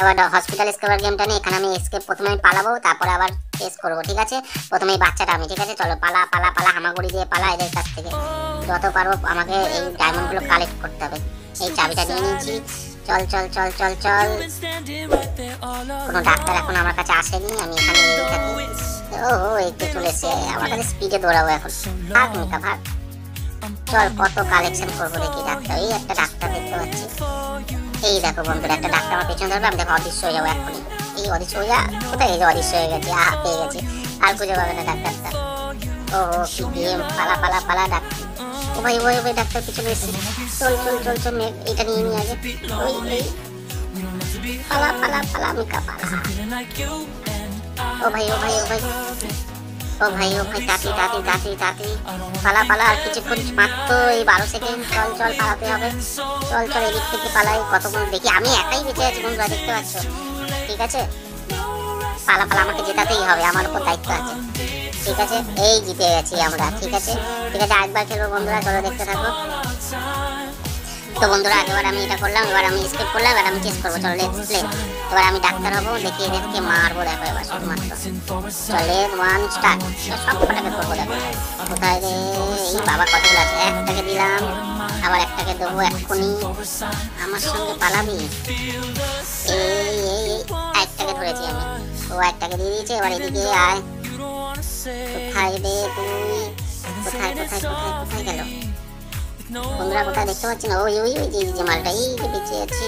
এবার হসপিটাল স্কেপার গেমটা নিয়ে এখানে আমি এসকেপ প্রথমে আমি পালাবো, তারপরে আবার টেস্ট করব, ঠিক আছে? প্রথমে এই বাচ্চাটা আমি, ঠিক আছে? চলো, পালা পালা পালা, হামাগুড়ি দিয়ে পালা এদের কাছ থেকে। যত পারব আমাকে এই ডায়মন্ডগুলো কালেক্ট করতে হবে। এই চাবিটা নিয়ে নিয়েছি। চল চল চল চল চল। কোনো ডাক্তার এখন আমার কাছে আসেনি, আমি এখানে ও ও একটু চলে এসে আমার কাছে স্পিডে দৌড়াবো এখন। ভাগ, মিকা, ভাগ। চল কত কালেকশন করব দেখি, ডাক্তার। এই একটা ডাক্তার দেখতে পাচ্ছি। এই দেখো বন্ধুরা, একটা ডাক্তার আমার পেছনে ধরবে, আমি দেখো অদৃশ্য হয়ে যাব এখনই এই অদৃশ্য হয়ে যা, কোথায় এই যে অদৃশ্য হয়ে গেছে? আহ, পেয়ে গেছি। আর খুঁজে পাবে না ডাক্তারটা। ও কি গেম পালা পালা পালা ডাক্তার। ও ভাই ওই ওই ডাক্তার পিছনে এসেছে। চল চল চল চল এটা নিয়ে নিয়ে আগে। ওই। পালা পালা পালা, মিকা, পালা। ও ভাই ও ভাই ও ভাই। ও ভাই ও ভাই তাড়াতাড়ি তাড়াতাড়ি তাড়াতাড়ি তাড়াতাড়ি পালা পালা, আর কিছুক্ষণ মাত্র, এই বারো সেকেন্ড। চল চল, পালাতে হবে। চল চল, এদিক থেকে পালাই, কতক্ষণ দেখি আমি একাই বেঁচে আছি বন্ধুরা, দেখতে পাচ্ছ? ঠিক আছে? পালা পালা, আমাকে জেতাতেই হবে, আমার উপর দায়িত্ব আছে। ঠিক আছে? এই জিতে গেছি আমরা, ঠিক আছে? ঠিক আছে, আরেকবার খেলব বন্ধুরা, চলো দেখতে থাকো। তো বন্ধুরা আগেবার আমি এটা করলাম, এবার আমি স্কিপ করলাম, এবার আমি চেস করব। চলো লেটস প্লে এবার আমি ডাক্তার হব দেখি এদেরকে মারবো, দেখো এবার শুধুমাত্র। চলে ওয়ান স্টার্ট সব কটাকে করব, দেখো। কোথায় রে? এই বাবা কতগুলো আছে একটাকে দিলাম, আবার একটাকে দেবো এক্ষুনি। আমার সঙ্গে পালাবি? এই এই একটাকে ধরেছি আমি। ও একটাকে দিয়ে দিয়েছে, এবার এদিকে আয়। কোথায় রে তুই? কোথায় কোথায় কোথায়? বন্ধুরা কোথায় দেখতে পাচ্ছি না ওই ওই যে যে মালটা এই যে বেঁচে আছি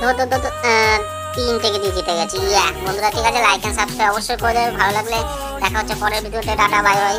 ধর ধর ধর তিন থেকে দুই জিতে গেছি বন্ধুরা ঠিক আছে লাইক অ্যান্ড সাবস্ক্রাইব অবশ্যই করে ভালো লাগলে দেখা হচ্ছে পরের ভিডিওতে। Tata bye bye